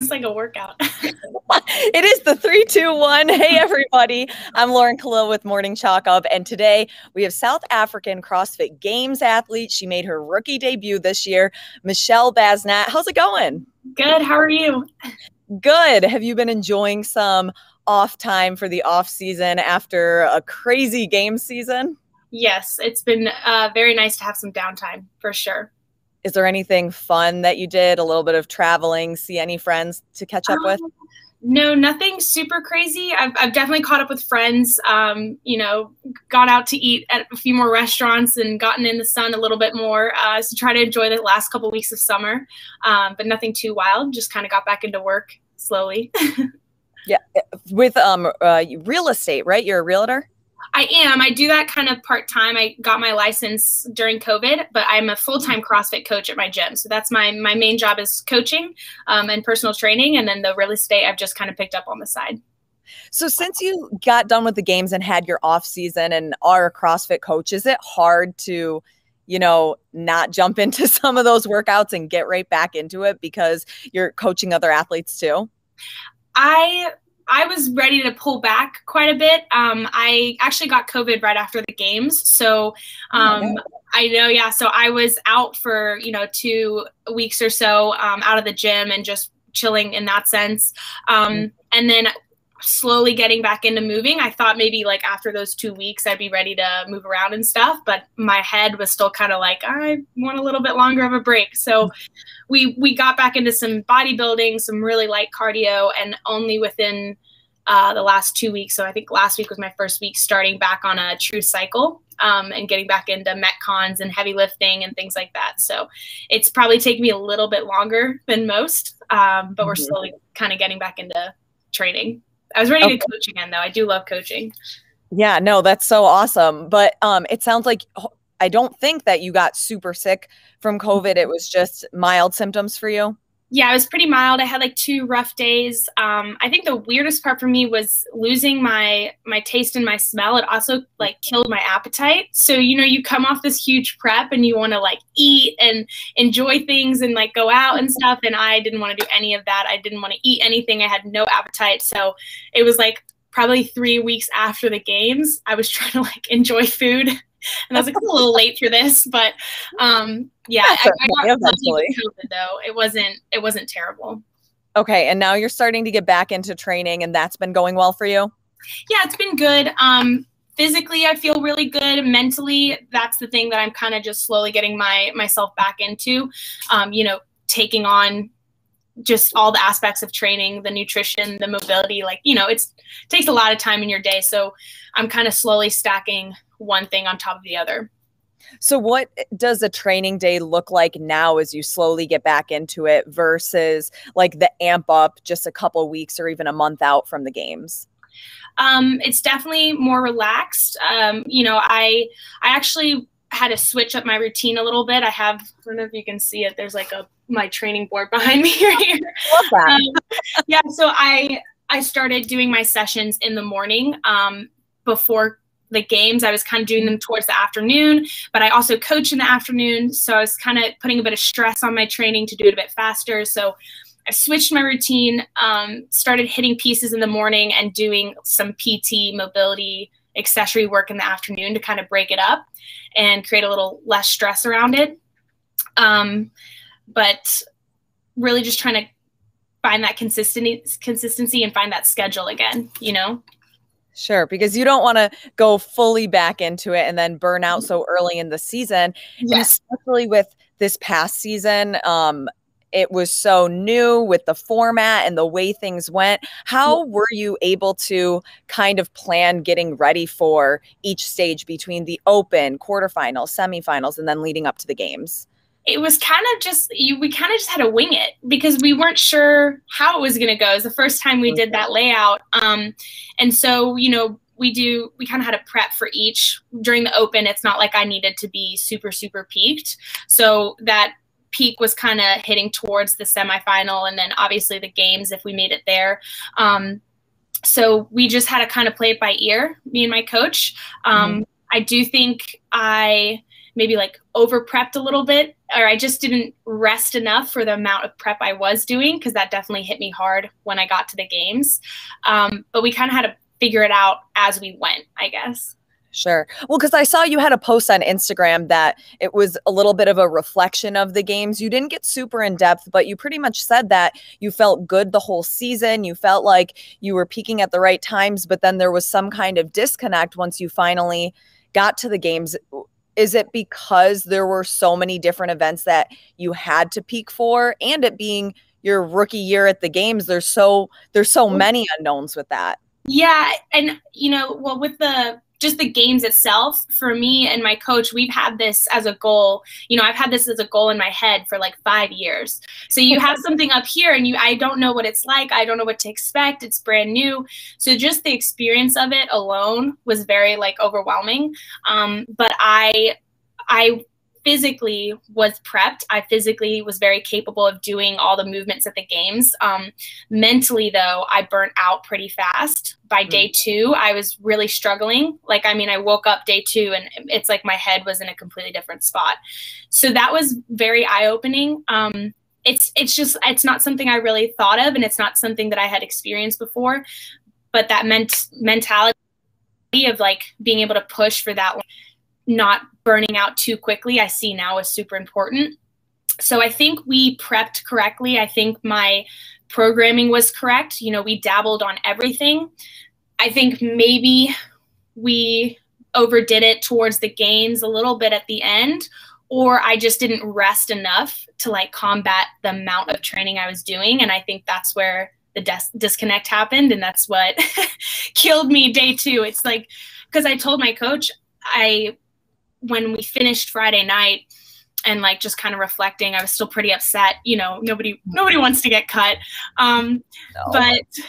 It's like a workout. it is the three, two, one. Hey, everybody. I'm Lauren Kalil with Morning Chalk Up. And today we have South African CrossFit Games athlete. She made her rookie debut this year, Michelle Basnett. How's it going? Good. How are you? Good. Have you been enjoying some off time for the off season after a crazy game season? Yes, it's been uh, very nice to have some downtime for sure is there anything fun that you did? A little bit of traveling, see any friends to catch up um, with? No, nothing super crazy. I've, I've definitely caught up with friends. Um, you know, got out to eat at a few more restaurants and gotten in the sun a little bit more uh, to try to enjoy the last couple weeks of summer. Um, but nothing too wild. Just kind of got back into work slowly. yeah, with um uh, real estate, right? You're a realtor. I am. I do that kind of part time. I got my license during COVID, but I'm a full time CrossFit coach at my gym. So that's my my main job is coaching um, and personal training, and then the real estate I've just kind of picked up on the side. So since you got done with the games and had your off season and are a CrossFit coach, is it hard to you know, not jump into some of those workouts and get right back into it because you're coaching other athletes too? I I was ready to pull back quite a bit. Um, I actually got COVID right after the games, so um, oh I know, yeah. So I was out for you know two weeks or so um, out of the gym and just chilling in that sense. Um. And then slowly getting back into moving. I thought maybe like after those two weeks I'd be ready to move around and stuff, but my head was still kind of like I want a little bit longer of a break. So we we got back into some bodybuilding, some really light cardio, and only within uh, the last two weeks. So I think last week was my first week starting back on a true cycle. Um, and getting back into metcons and heavy lifting and things like that. So it's probably taken me a little bit longer than most, um, but we're mm-hmm. slowly kind of getting back into training. I was ready okay. to coach again, though. I do love coaching. Yeah, no, that's so awesome. But um, it sounds like I don't think that you got super sick from COVID. It was just mild symptoms for you. Yeah, it was pretty mild. I had like two rough days. Um, I think the weirdest part for me was losing my my taste and my smell. It also like killed my appetite. So you know, you come off this huge prep and you want to like eat and enjoy things and like go out and stuff. And I didn't want to do any of that. I didn't want to eat anything. I had no appetite. So it was like probably three weeks after the games, I was trying to like enjoy food and I was like, a little late for this, but um, yeah, I, I got eventually. COVID though. It wasn't it wasn't terrible. Okay, and now you're starting to get back into training, and that's been going well for you. Yeah, it's been good. Um, physically, I feel really good. Mentally, that's the thing that I'm kind of just slowly getting my myself back into. Um, you know, taking on just all the aspects of training the nutrition the mobility like you know it's it takes a lot of time in your day so i'm kind of slowly stacking one thing on top of the other. So, what does a training day look like now as you slowly get back into it versus like the amp up just a couple weeks or even a month out from the games? Um, it's definitely more relaxed. Um, you know, I I actually had to switch up my routine a little bit. I have I don't know if you can see it. There's like a my training board behind me here. Um, yeah, so I I started doing my sessions in the morning um, before the games. I was kind of doing them towards the afternoon, but I also coach in the afternoon. So I was kind of putting a bit of stress on my training to do it a bit faster. So I switched my routine, um, started hitting pieces in the morning and doing some PT mobility accessory work in the afternoon to kind of break it up and create a little less stress around it. Um, but really just trying to find that consistency consistency and find that schedule again, you know? Sure, because you don't want to go fully back into it and then burn out so early in the season. Yes. especially with this past season, um, it was so new with the format and the way things went. How were you able to kind of plan getting ready for each stage between the open, quarterfinals, semifinals, and then leading up to the games? It was kind of just you, we kind of just had to wing it because we weren't sure how it was going to go. It was the first time we did that layout, um, and so you know we do we kind of had a prep for each during the open. It's not like I needed to be super super peaked, so that peak was kind of hitting towards the semifinal, and then obviously the games if we made it there. Um, so we just had to kind of play it by ear, me and my coach. Um, mm-hmm. I do think I maybe like over prepped a little bit, or I just didn't rest enough for the amount of prep I was doing because that definitely hit me hard when I got to the games. Um, but we kind of had to figure it out as we went, I guess. Sure. Well, because I saw you had a post on Instagram that it was a little bit of a reflection of the games. You didn't get super in depth, but you pretty much said that you felt good the whole season. You felt like you were peaking at the right times, but then there was some kind of disconnect once you finally got to the games. Is it because there were so many different events that you had to peak for and it being your rookie year at the games, there's so there's so many unknowns with that. Yeah, and you know, well with the just the games itself for me and my coach we've had this as a goal. You know i've had this as a goal in my head for like five years. So you have something up here and you i don't know what it's like. I don't know what to expect. It's brand new. So just the experience of it alone was very like overwhelming. Um, but i i physically was prepped. I physically was very capable of doing all the movements at the games. Um, mentally, though, I burnt out pretty fast. By mm. day two, I was really struggling. Like, I mean, I woke up day two and it's like my head was in a completely different spot. So that was very eye opening. Um, it's it's just it's not something I really thought of, and it's not something that I had experienced before. But that meant mentality of like being able to push for that, not burning out too quickly, I see now is super important. So I think we prepped correctly. I think my programming was correct. You know, we dabbled on everything. I think maybe we overdid it towards the games a little bit at the end, or I just didn't rest enough to like combat the amount of training I was doing. And I think that's where the dis- disconnect happened. And that's what killed me day two. It's like, because I told my coach, I when we finished Friday night and like just kind of reflecting, I was still pretty upset. You know, nobody nobody wants to get cut. Um, no. But it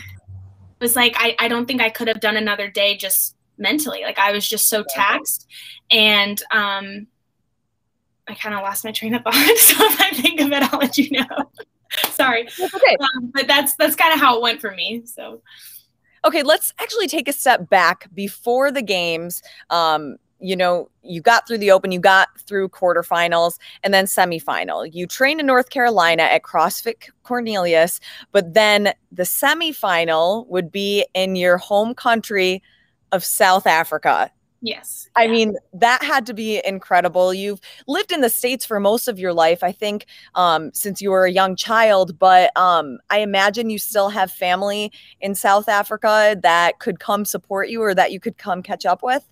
was like I, I don't think I could have done another day just mentally. Like I was just so taxed. And um I kind of lost my train of thought. so if I think of it, I'll let you know. Sorry. That's okay. Um, but that's that's kind of how it went for me. So okay let's actually take a step back before the games um, you know, you got through the open, you got through quarterfinals and then semifinal. You trained in North Carolina at CrossFit Cornelius, but then the semifinal would be in your home country of South Africa. Yes. I yeah. mean, that had to be incredible. You've lived in the States for most of your life, I think, um, since you were a young child, but um, I imagine you still have family in South Africa that could come support you or that you could come catch up with.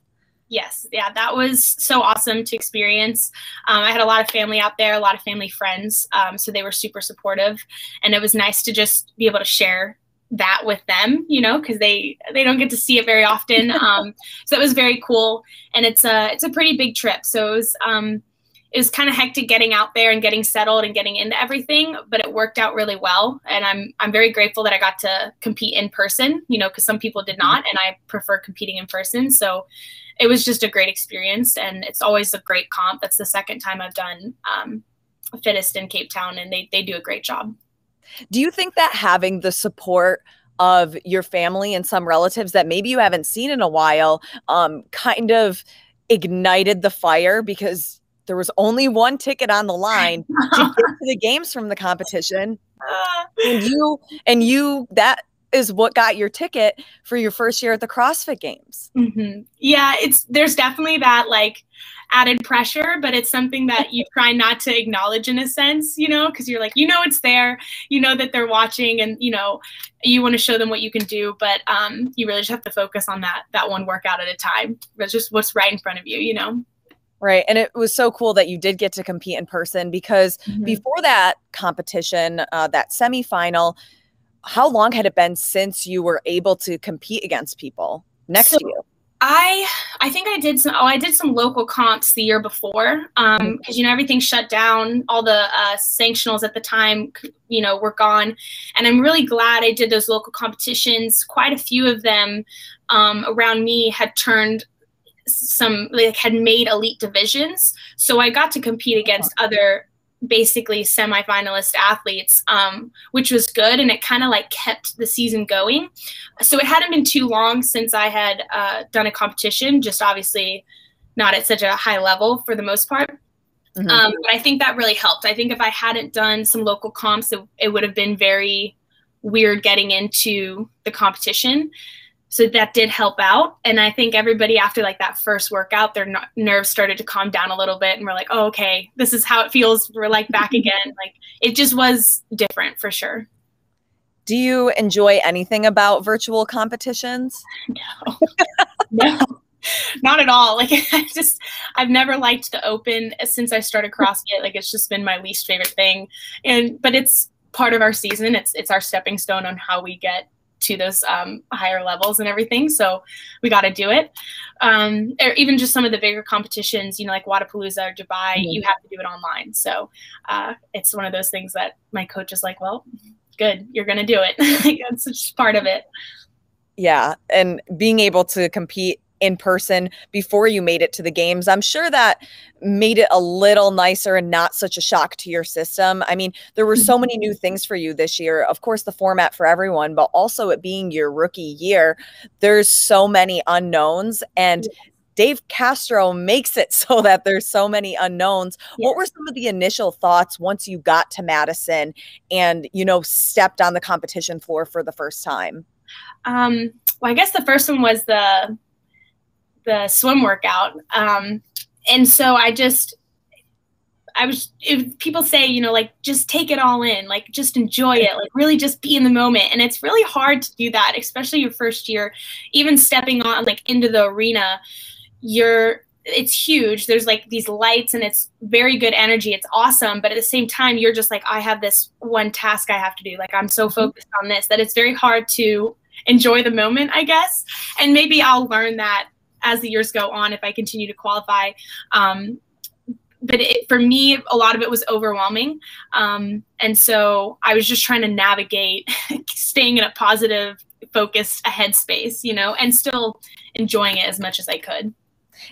Yes, yeah, that was so awesome to experience. Um, I had a lot of family out there, a lot of family friends, um, so they were super supportive, and it was nice to just be able to share that with them, you know, because they they don't get to see it very often. Um, so it was very cool, and it's a it's a pretty big trip. So it was um, it was kind of hectic getting out there and getting settled and getting into everything, but it worked out really well. And I'm I'm very grateful that I got to compete in person, you know, because some people did not, and I prefer competing in person. So it was just a great experience, and it's always a great comp. That's the second time I've done um, fittest in Cape Town, and they they do a great job. Do you think that having the support of your family and some relatives that maybe you haven't seen in a while um, kind of ignited the fire because there was only one ticket on the line to get to the games from the competition and you and you that is what got your ticket for your first year at the CrossFit Games. Mm-hmm. Yeah, it's there's definitely that like added pressure, but it's something that you try not to acknowledge in a sense, you know, because you're like, you know, it's there, you know that they're watching, and you know, you want to show them what you can do, but um, you really just have to focus on that that one workout at a time. That's just what's right in front of you, you know. Right. And it was so cool that you did get to compete in person because mm-hmm. before that competition, uh, that semifinal, how long had it been since you were able to compete against people next so to you? I I think I did some oh I did some local comps the year before um because mm-hmm. you know everything shut down. All the uh, sanctionals at the time you know were gone. And I'm really glad I did those local competitions. Quite a few of them um, around me had turned some like had made elite divisions. So I got to compete against other basically semifinalist athletes, um, which was good, and it kind of like kept the season going. So it hadn't been too long since I had uh, done a competition. Just obviously, not at such a high level for the most part. Mm-hmm. Um, but I think that really helped. I think if I hadn't done some local comps, it, it would have been very weird getting into the competition. So that did help out. And I think everybody after like that first workout, their nerves started to calm down a little bit. And we're like, oh, okay, this is how it feels. We're like back again. Like it just was different for sure. Do you enjoy anything about virtual competitions? No, no, not at all. Like I just, I've never liked the open since I started CrossFit. Like it's just been my least favorite thing. And but it's part of our season. It's it's our stepping stone on how we get to those um, higher levels and everything. So we got to do it. Um, or even just some of the bigger competitions, you know, like Wodapalooza or Dubai, mm-hmm. you have to do it online. So uh, it's one of those things that my coach is like, well, good, you're going to do it. That's just part of it. Yeah. And being able to compete in person before you made it to the games. I'm sure that made it a little nicer and not such a shock to your system. I mean, there were so many new things for you this year. Of course, the format for everyone, but also it being your rookie year, there's so many unknowns and Dave Castro makes it so that there's so many unknowns. What were some of the initial thoughts once you got to Madison and, you know, stepped on the competition floor for the first time? Um, well, I guess the first one was the the swim workout. Um, and so I just I was if people say, you know, like just take it all in, like just enjoy it, like really just be in the moment. And it's really hard to do that, especially your first year, even stepping on like into the arena you're it's huge there's like these lights and it's very good energy it's awesome but at the same time you're just like i have this one task i have to do like i'm so mm-hmm. focused on this that it's very hard to enjoy the moment i guess and maybe i'll learn that as the years go on if i continue to qualify. Um, but it, for me a lot of it was overwhelming. Um, and so i was just trying to navigate staying in a positive focused headspace you know and still enjoying it as much as i could.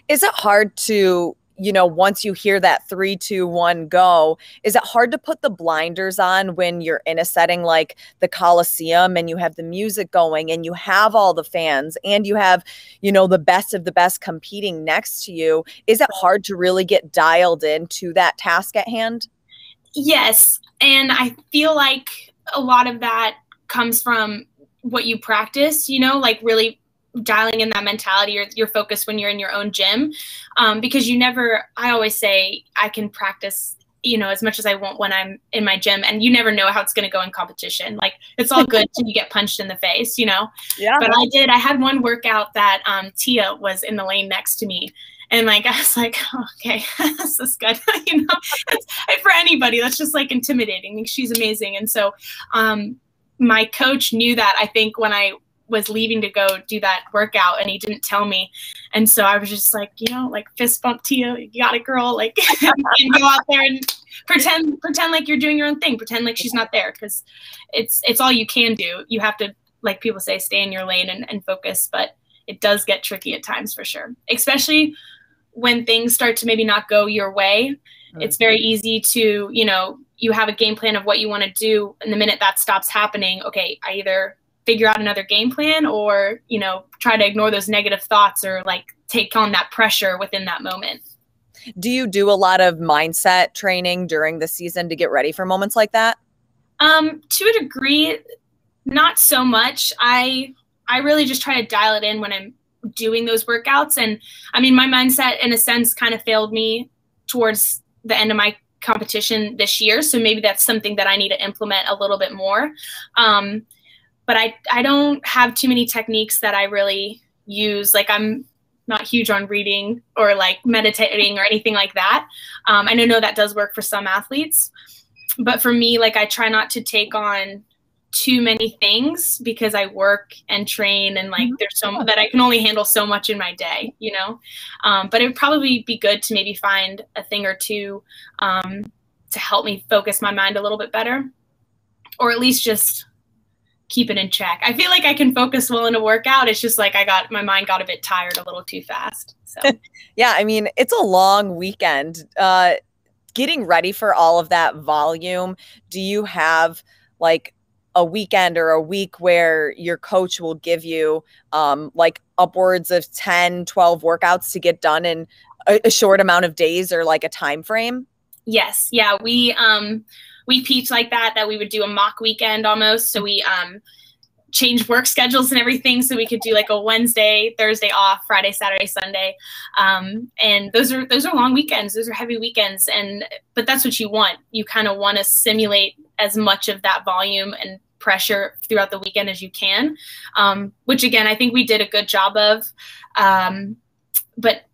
Is it hard to, you know, once you hear that three, two, one, go, is it hard to put the blinders on when you're in a setting like the Coliseum and you have the music going and you have all the fans and you have, you know, the best of the best competing next to you? Is it hard to really get dialed into that task at hand? Yes. And I feel like a lot of that comes from what you practice, you know, like really dialing in that mentality or your focus when you're in your own gym um, because you never i always say i can practice you know as much as i want when i'm in my gym and you never know how it's going to go in competition like it's all good till you get punched in the face you know yeah but i did i had one workout that um, tia was in the lane next to me and like I was like, oh, okay, this is good. you know, for anybody, that's just like intimidating. Like, she's amazing, and so um, my coach knew that. I think when I was leaving to go do that workout and he didn't tell me. And so I was just like, you know, like fist bump to you you got it, girl. Like and go out there and pretend pretend like you're doing your own thing. Pretend like she's not there because it's it's all you can do. You have to, like people say, stay in your lane and, and focus, but it does get tricky at times for sure. Especially when things start to maybe not go your way. It's very easy to, you know, you have a game plan of what you want to do, and the minute that stops happening, okay, I either figure out another game plan or you know try to ignore those negative thoughts or like take on that pressure within that moment. Do you do a lot of mindset training during the season to get ready for moments like that? Um to a degree not so much. I i really just try to dial it in when i'm doing those workouts. And i mean my mindset in a sense kind of failed me towards the end of my competition this year. So maybe that's something that i need to implement a little bit more. Um, but I I don't have too many techniques that I really use. Like I'm not huge on reading or like meditating or anything like that. Um, and I know that does work for some athletes, but for me, like I try not to take on too many things because I work and train and like mm-hmm. there's so that I can only handle so much in my day, you know. Um, but it would probably be good to maybe find a thing or two um, to help me focus my mind a little bit better, or at least just keep it in check. I feel like I can focus well in a workout. It's just like I got my mind got a bit tired a little too fast. So yeah, I mean it's a long weekend. Uh, getting ready for all of that volume. Do you have like a weekend or a week where your coach will give you um, like upwards of 10 12 workouts to get done in a, a short amount of days or like a time frame? Yes. Yeah. We um we peaked like that that we would do a mock weekend almost. So we um change work schedules and everything so we could do like a Wednesday, Thursday off, Friday, Saturday, Sunday. Um, and those are those are long weekends. Those are heavy weekends and but that's what you want. You kind of want to simulate as much of that volume and pressure throughout the weekend as you can. Um, which again, I think we did a good job of. Um, but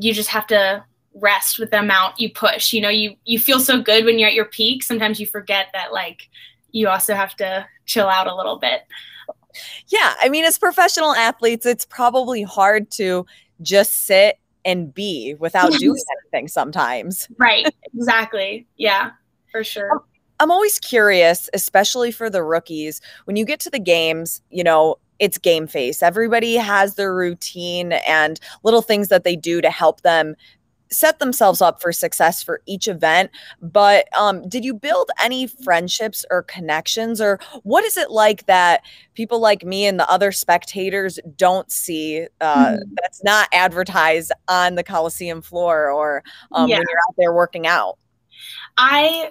you just have to rest with the amount you push. You know, you you feel so good when you're at your peak. Sometimes you forget that like you also have to chill out a little bit. Yeah, I mean, as professional athletes, it's probably hard to just sit and be without doing anything sometimes. Right, exactly. Yeah, for sure. Um, I'm always curious, especially for the rookies, when you get to the games, you know, it's game face. Everybody has their routine and little things that they do to help them set themselves up for success for each event but um, did you build any friendships or connections or what is it like that people like me and the other spectators don't see uh, mm-hmm. that's not advertised on the coliseum floor or um, yeah. when you're out there working out i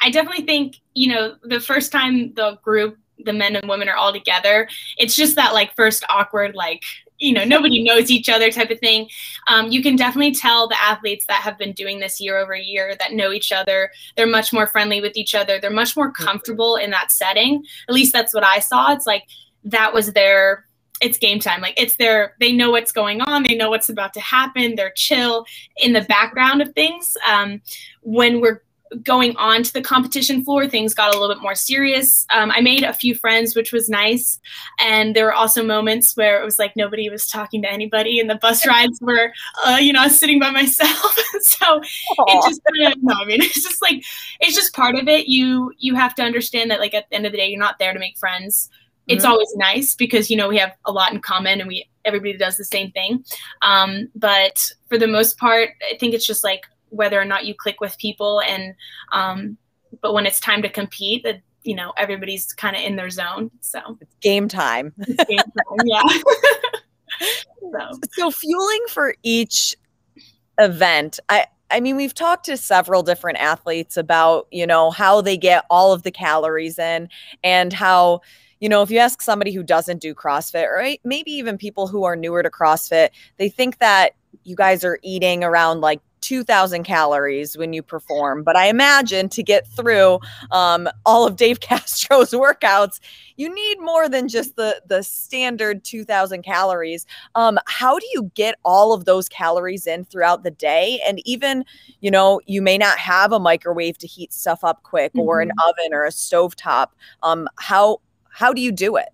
i definitely think you know the first time the group the men and women are all together it's just that like first awkward like you know nobody knows each other type of thing. Um, you can definitely tell the athletes that have been doing this year over year that know each other. They're much more friendly with each other. They're much more comfortable in that setting. At least that's what i saw. It's like that was their it's game time. Like it's their they know what's going on. They know what's about to happen. They're chill in the background of things. Um, when we're going on to the competition floor, things got a little bit more serious. Um, I made a few friends, which was nice. And there were also moments where it was like nobody was talking to anybody, and the bus rides were, uh, you know, sitting by myself. so Aww. it just no, I mean, it's just like, it's just part of it. You, you have to understand that, like, at the end of the day, you're not there to make friends. It's mm-hmm. always nice because, you know, we have a lot in common and we, everybody does the same thing. Um, but for the most part, I think it's just like whether or not you click with people and um, but when it's time to compete that you know everybody's kind of in their zone so. It's game time, it's game time yeah. So. so fueling for each event i I mean, we've talked to several different athletes about, you know, how they get all of the calories in and how, you know, if you ask somebody who doesn't do CrossFit, or maybe even people who are newer to CrossFit, they think that you guys are eating around like 2000 calories when you perform. But I imagine to get through um, all of Dave Castro's workouts, you need more than just the, the standard 2000 calories. Um, how do you get all of those calories in throughout the day? And even, you know, you may not have a microwave to heat stuff up quick mm-hmm. or an mm-hmm. oven or a stove top. Um, how, how do you do it?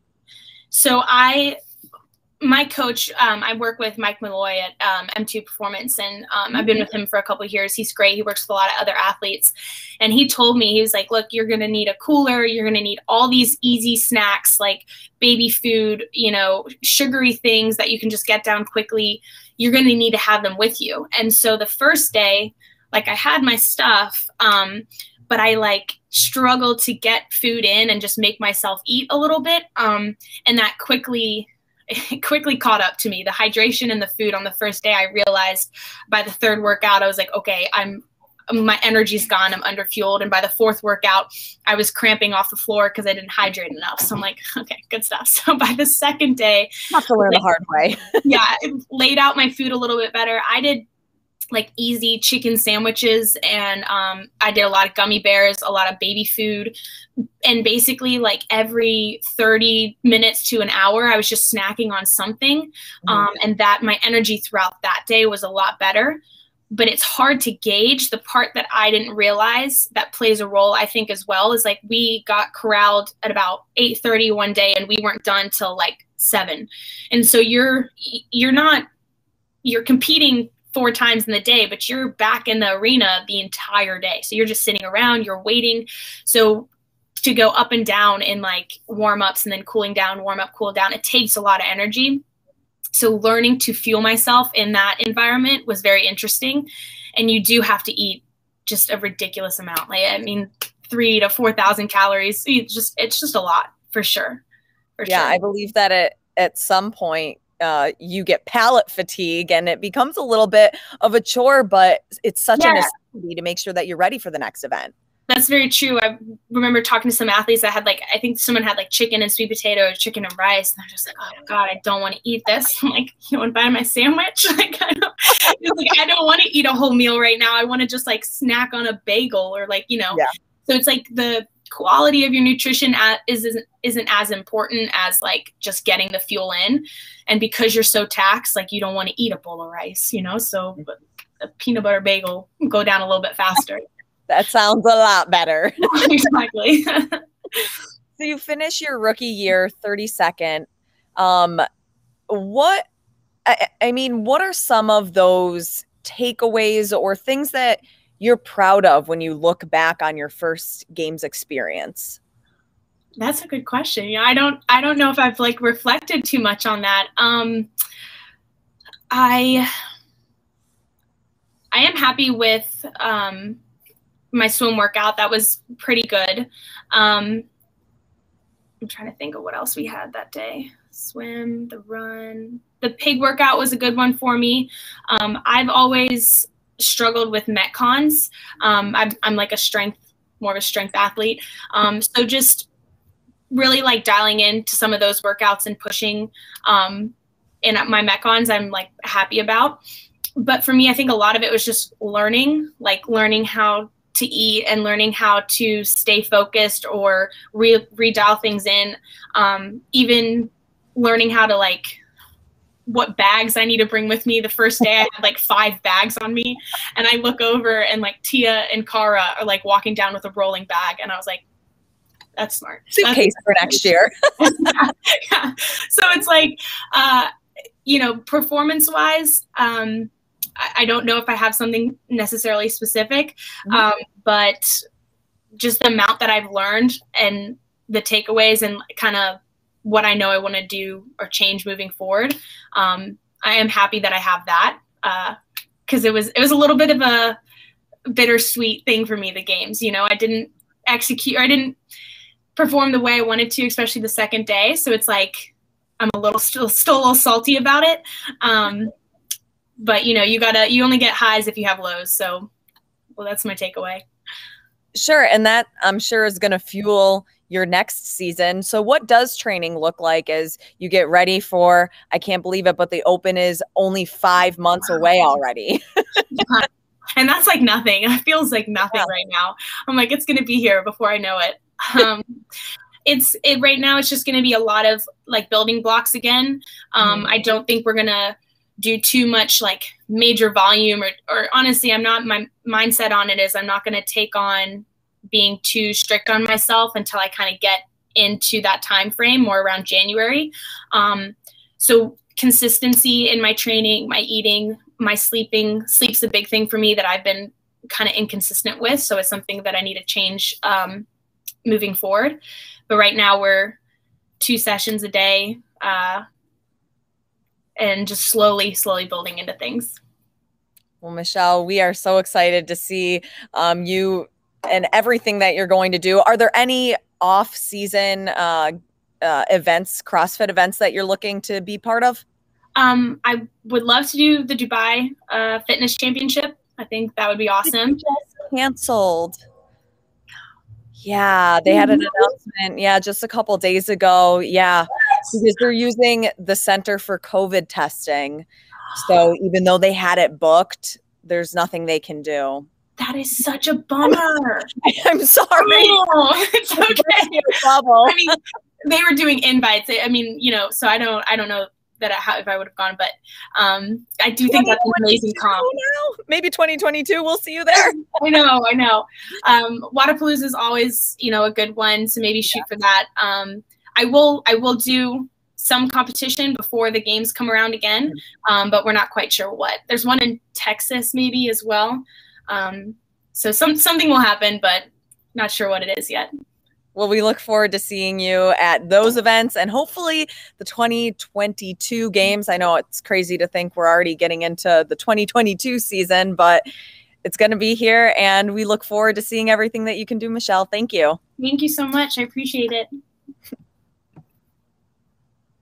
So I my coach, um, I work with Mike Malloy at um, M2 Performance, and um, I've been with him for a couple of years. He's great. He works with a lot of other athletes, and he told me he was like, "Look, you're going to need a cooler. You're going to need all these easy snacks like baby food, you know, sugary things that you can just get down quickly. You're going to need to have them with you." And so the first day, like I had my stuff, um, but I like struggled to get food in and just make myself eat a little bit, um, and that quickly it quickly caught up to me. The hydration and the food on the first day, I realized by the third workout, I was like, okay, I'm my energy's gone. I'm underfueled. And by the fourth workout, I was cramping off the floor because I didn't hydrate enough. So I'm like, okay, good stuff. So by the second day, have to learn like, the hard way. yeah, laid out my food a little bit better. I did like easy chicken sandwiches and um, i did a lot of gummy bears a lot of baby food. And basically like every 30 minutes to an hour i was just snacking on something. Mm-hmm. um, and that my energy throughout that day was a lot better. But it's hard to gauge. The part that i didn't realize that plays a role i think as well is like we got corralled at about 8.30 one day and we weren't done till like 7 and so you're you're not you're competing four times in the day, but you're back in the arena the entire day. So you're just sitting around, you're waiting. So to go up and down in like warm ups and then cooling down, warm up, cool down, it takes a lot of energy. So learning to fuel myself in that environment was very interesting. And you do have to eat just a ridiculous amount. Like I mean, three to four thousand calories. It's just it's just a lot for sure. For yeah, sure. I believe that at at some point uh, you get palate fatigue and it becomes a little bit of a chore, but it's such yeah. a necessity to make sure that you're ready for the next event. That's very true. I remember talking to some athletes that had like I think someone had like chicken and sweet potato, or chicken and rice, and they're just like, oh god, I don't want to eat this. I'm like, you want to buy my sandwich? Like I don't, like I don't want to eat a whole meal right now. I want to just like snack on a bagel or like you know. Yeah. So it's like the quality of your nutrition is isn't, isn't as important as like just getting the fuel in, and because you're so taxed, like you don't want to eat a bowl of rice, you know. So a peanut butter bagel go down a little bit faster. That sounds a lot better. exactly. so you finish your rookie year 32nd. Um, what, I, I mean, what are some of those takeaways or things that you're proud of when you look back on your first games experience? That's a good question. Yeah, I don't I don't know if I've like reflected too much on that. Um I I am happy with um my swim workout. That was pretty good. Um, I'm trying to think of what else we had that day. Swim, the run, the pig workout was a good one for me. Um, I've always struggled with metcons. Um, I'm, I'm like a strength, more of a strength athlete. Um, so just really like dialing into some of those workouts and pushing um, in my metcons, I'm like happy about. But for me, I think a lot of it was just learning, like learning how to eat and learning how to stay focused or re- redial things in. Um, even learning how to like what bags I need to bring with me. The first day I had like five bags on me, and I look over and like Tia and Kara are like walking down with a rolling bag, and I was like, "That's smart." Suitcase for next year. yeah, yeah. So it's like, uh, you know, performance wise. Um, I don't know if I have something necessarily specific, mm-hmm. um, but just the amount that I've learned and the takeaways and kind of what I know I want to do or change moving forward. Um, I am happy that I have that because uh, it was it was a little bit of a bittersweet thing for me. The games, you know, I didn't execute or I didn't perform the way I wanted to, especially the second day. So it's like I'm a little still still a little salty about it. Um, but you know, you gotta you only get highs if you have lows. So, well, that's my takeaway. Sure, and that I'm sure is going to fuel your next season. So, what does training look like as you get ready for? I can't believe it, but the Open is only five months away already. and that's like nothing. It feels like nothing yeah. right now. I'm like, it's going to be here before I know it. Um, it's it right now. It's just going to be a lot of like building blocks again. Um, mm-hmm. I don't think we're gonna do too much like major volume or, or honestly i'm not my mindset on it is i'm not going to take on being too strict on myself until i kind of get into that time frame more around january. Um, so consistency in my training my eating my sleeping sleep's a big thing for me that i've been kind of inconsistent with so it's something that i need to change um, moving forward. But right now we're two sessions a day uh, and just slowly, slowly building into things. Well, Michelle, we are so excited to see um, you and everything that you're going to do. Are there any off season uh, uh, events, CrossFit events that you're looking to be part of? Um, I would love to do the Dubai uh, Fitness Championship. I think that would be awesome. canceled. Yeah, they had an announcement. Yeah, just a couple days ago. Yeah, because they're using the Center for COVID testing. So even though they had it booked, there's nothing they can do. That is such a bummer. I'm sorry. No, it's okay. I mean, they were doing invites. I mean, you know, so I don't, I don't know that I, if I would have gone, but um, I do think that's an amazing comp. Now? Maybe 2022, we'll see you there. I know, I know. Um, Wodapalooza is always, you know, a good one, so maybe shoot yeah. for that. Um, I will I will do some competition before the games come around again, um, but we're not quite sure what. There's one in Texas maybe as well. Um, so some something will happen, but not sure what it is yet. Well, we look forward to seeing you at those events and hopefully the 2022 games. I know it's crazy to think we're already getting into the 2022 season, but it's going to be here and we look forward to seeing everything that you can do, Michelle. Thank you. Thank you so much. I appreciate it.